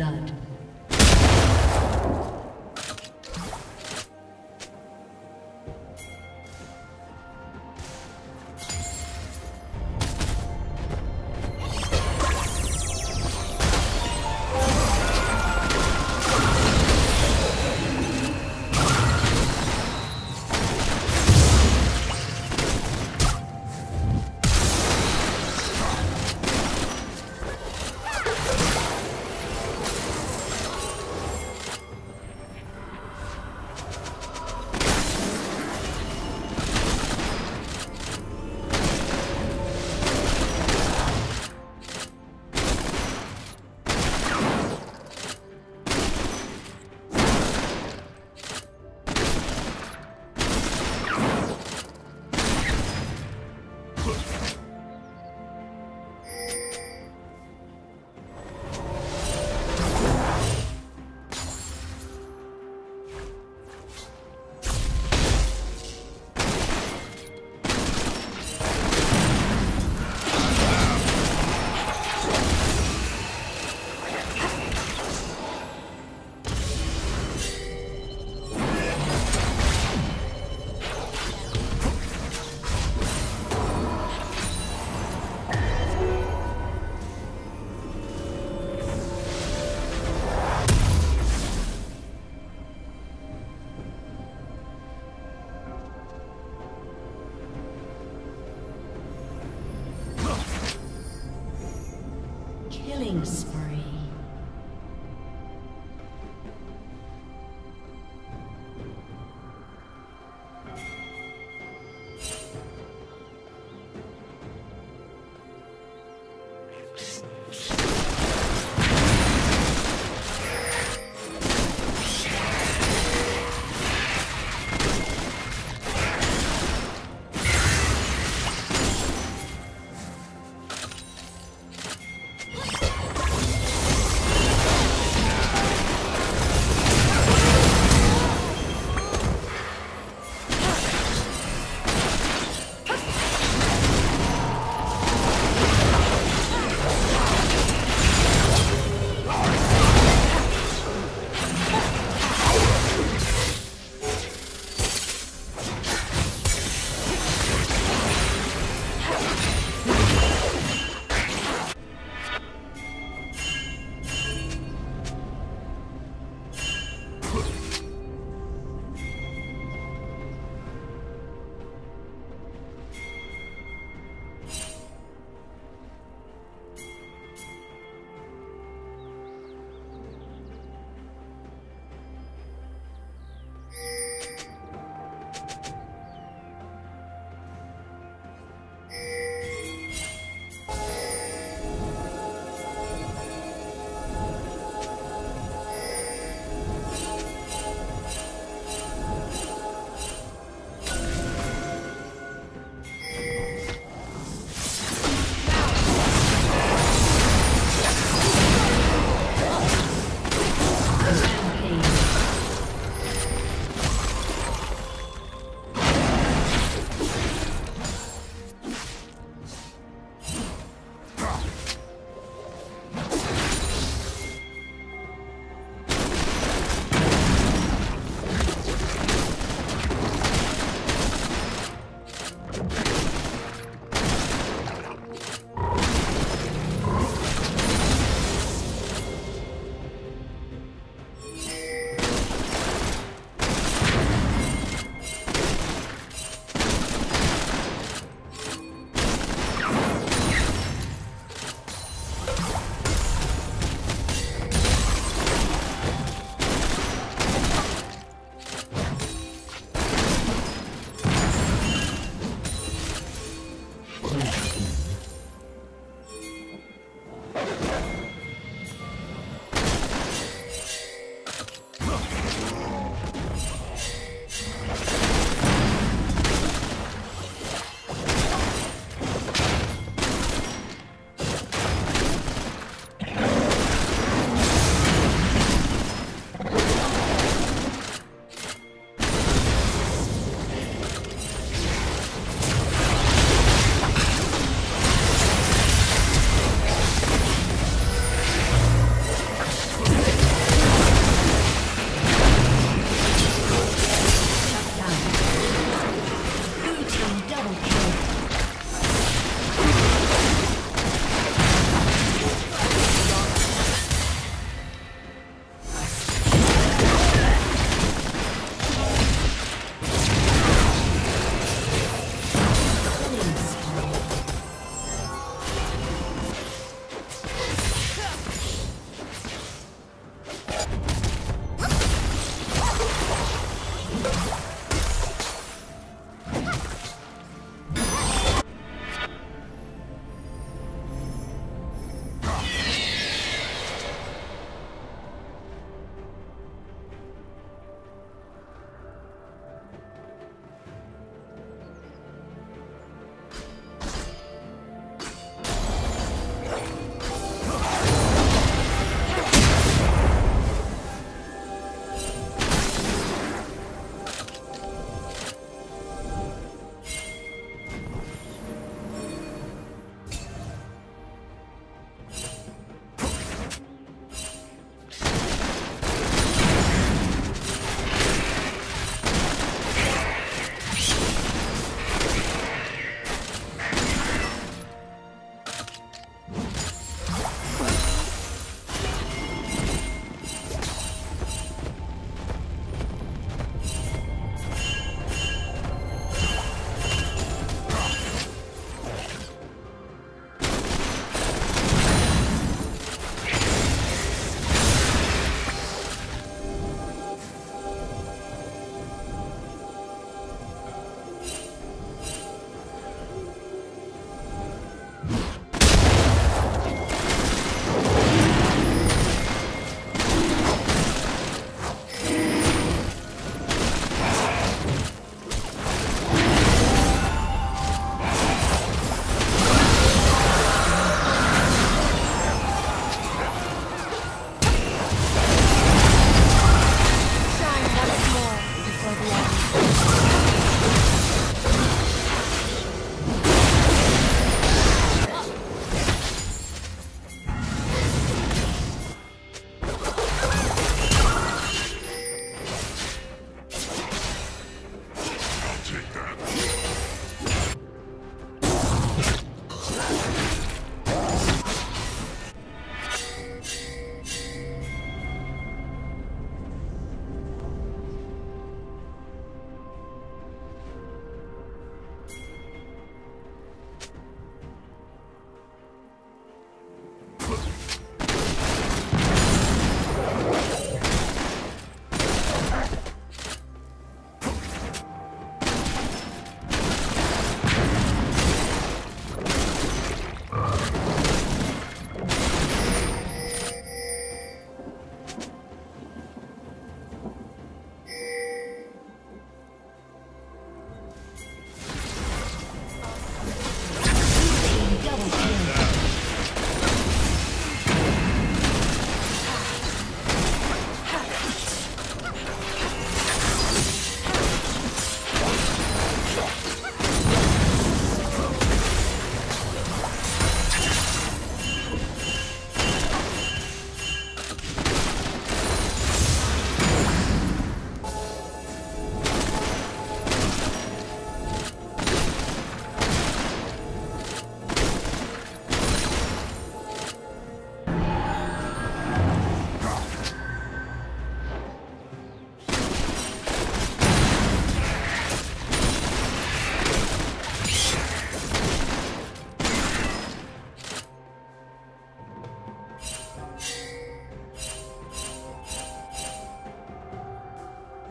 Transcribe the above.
Blood.